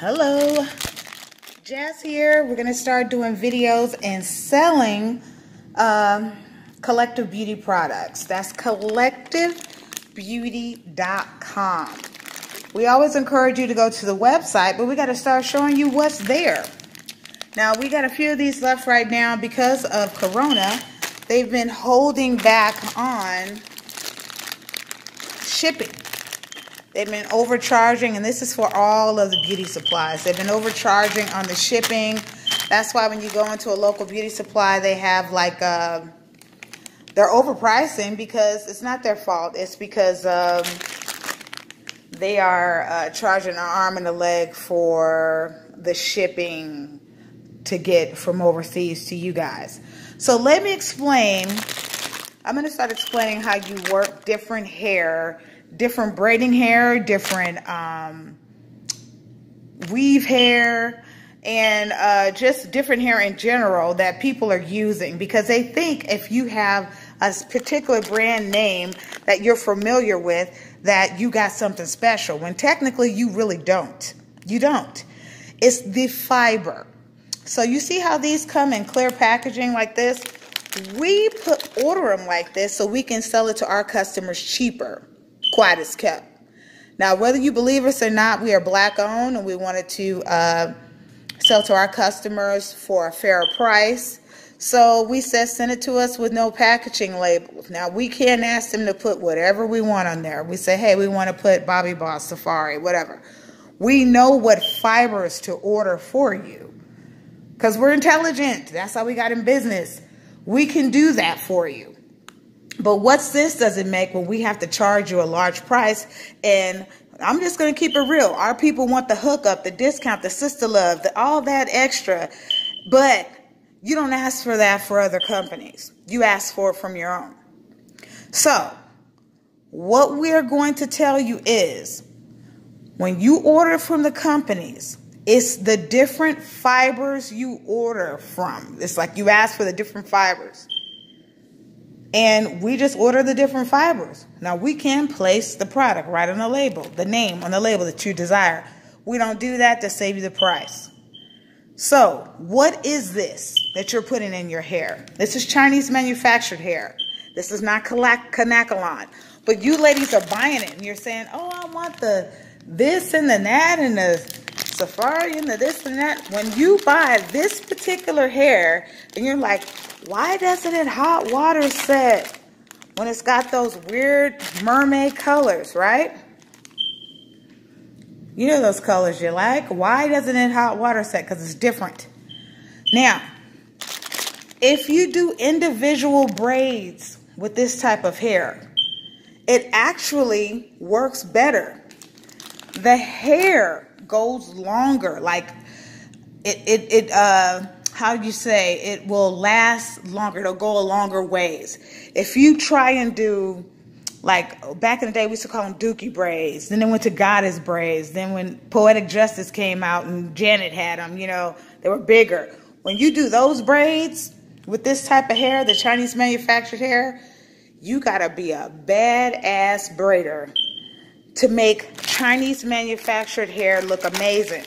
Hello, Jazz here. We're gonna start doing videos and selling um, Collective Beauty products. That's collectivebeauty.com. We always encourage you to go to the website, but we got to start showing you what's there. Now, we got a few of these left right now because of Corona. They've been holding back on shipping. They've been overcharging, and this is for all of the beauty supplies. They've been overcharging on the shipping. That's why when you go into a local beauty supply, they have like, uh, they're overpricing because it's not their fault. It's because um, they are uh, charging an arm and a leg for the shipping to get from overseas to you guys. So let me explain. I'm going to start explaining how you work different hair, different braiding hair, different um, weave hair, and uh, just different hair in general that people are using because they think if you have a particular brand name that you're familiar with that you got something special when technically you really don't. You don't. It's the fiber. So you see how these come in clear packaging like this? We put order them like this so we can sell it to our customers cheaper. Quiet as kept. Now, whether you believe us or not, we are black owned and we wanted to uh, sell to our customers for a fair price. So we said send it to us with no packaging labels. Now we can't ask them to put whatever we want on there. We say, hey, we want to put Bobbi Boss, Safari, whatever. We know what fibers to order for you because we're intelligent. That's how we got in business. We can do that for you. But what's this does it make when we have to charge you a large price and I'm just going to keep it real. Our people want the hookup, the discount, the sister love, the, all that extra. But you don't ask for that for other companies. You ask for it from your own. So, what we're going to tell you is when you order from the companies, it's the different fibers you order from. It's like you ask for the different fibers. And we just order the different fibers. Now, we can place the product right on the label, the name on the label that you desire. We don't do that to save you the price. So, what is this that you're putting in your hair? This is Chinese manufactured hair. This is not Kanekalon. But you ladies are buying it and you're saying, oh, I want the this and the that and the safari and the this and that. When you buy this particular hair and you're like, why doesn't it hot water set when it's got those weird mermaid colors, right? You know those colors you like. Why doesn't it hot water set? Because it's different. Now, if you do individual braids with this type of hair, it actually works better. The hair goes longer. Like it, it, it uh, how do you say? It will last longer. It'll go a longer ways. If you try and do like back in the day, we used to call them Dookie braids. Then they went to Goddess braids. Then when Poetic Justice came out and Janet had them, you know, they were bigger. When you do those braids with this type of hair, the Chinese manufactured hair, you gotta be a badass braider to make Chinese manufactured hair look amazing.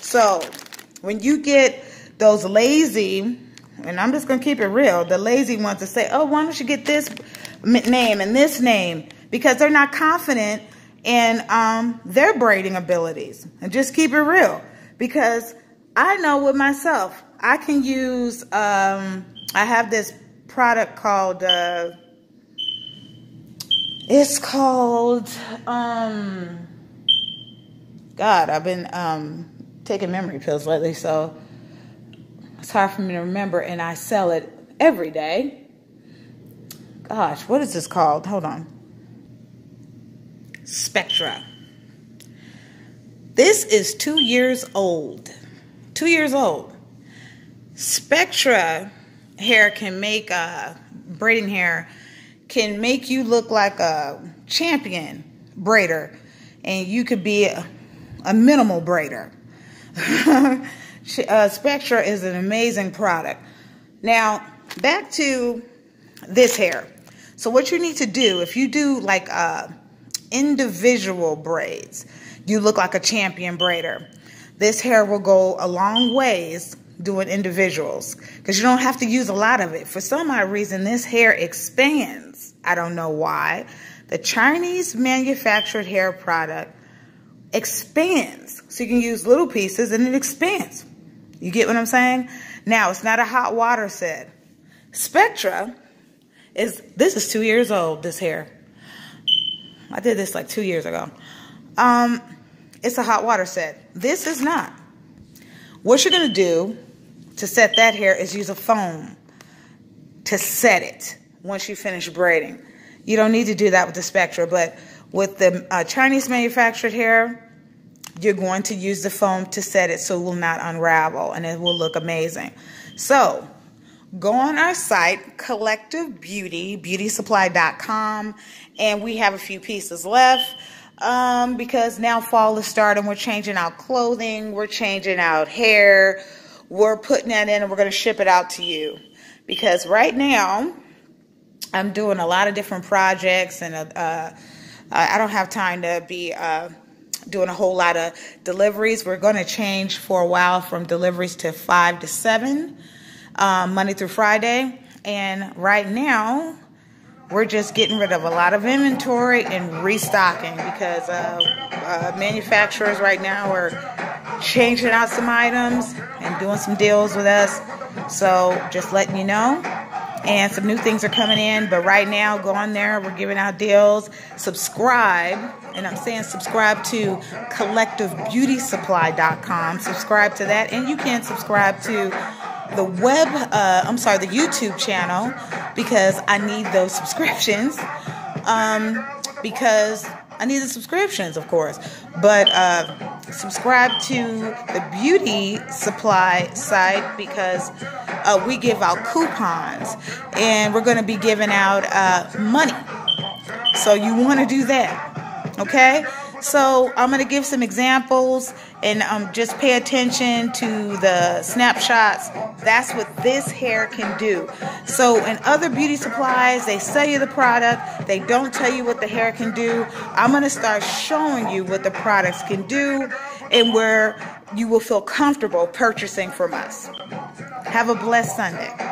So when you get those lazy, and I'm just gonna keep it real, the lazy ones to say, oh, why don't you get this name and this name because they're not confident in um, their braiding abilities. And just keep it real because I know with myself, I can use, um, I have this product called, uh, it's called, um, God, I've been um, taking memory pills lately, so it's hard for me to remember, and I sell it every day gosh, what is this called? Hold on. Spectra. This is two years old. Two years old. Spectra hair can make uh, braiding hair can make you look like a champion braider and you could be a minimal braider. uh, Spectra is an amazing product. Now, back to this hair. So what you need to do, if you do like uh, individual braids, you look like a champion braider. This hair will go a long ways doing individuals because you don't have to use a lot of it. For some odd reason, this hair expands. I don't know why. The Chinese manufactured hair product expands. So you can use little pieces and it expands. You get what I'm saying? Now, it's not a hot water set. Spectra is, this is two years old, this hair. I did this like two years ago. Um, it's a hot water set. This is not. What you're going to do to set that hair is use a foam to set it once you finish braiding. You don't need to do that with the Spectra, but with the uh, Chinese manufactured hair, you're going to use the foam to set it so it will not unravel and it will look amazing. So go on our site, Collective Beauty, beautysupply.com, and we have a few pieces left um, because now fall is starting. We're changing out clothing, we're changing out hair, we're putting that in and we're going to ship it out to you. Because right now, I'm doing a lot of different projects and uh, uh I don't have time to be uh, doing a whole lot of deliveries. We're going to change for a while from deliveries to 5 to 7, um, Monday through Friday. And right now, we're just getting rid of a lot of inventory and restocking because uh, uh, manufacturers right now are changing out some items and doing some deals with us. So just letting you know. And some new things are coming in, but right now, go on there. We're giving out deals. Subscribe, and I'm saying subscribe to collectivebeautysupply.com. Subscribe to that, and you can subscribe to the web, uh, I'm sorry, the YouTube channel because I need those subscriptions. Um, because I need the subscriptions, of course. But uh, subscribe to the beauty supply site because uh, we give out coupons and we're going to be giving out uh, money. So you want to do that, okay? So I'm going to give some examples and um, just pay attention to the snapshots. That's what this hair can do. So in other beauty supplies, they sell you the product. They don't tell you what the hair can do. I'm going to start showing you what the products can do and where you will feel comfortable purchasing from us. Have a blessed Sunday.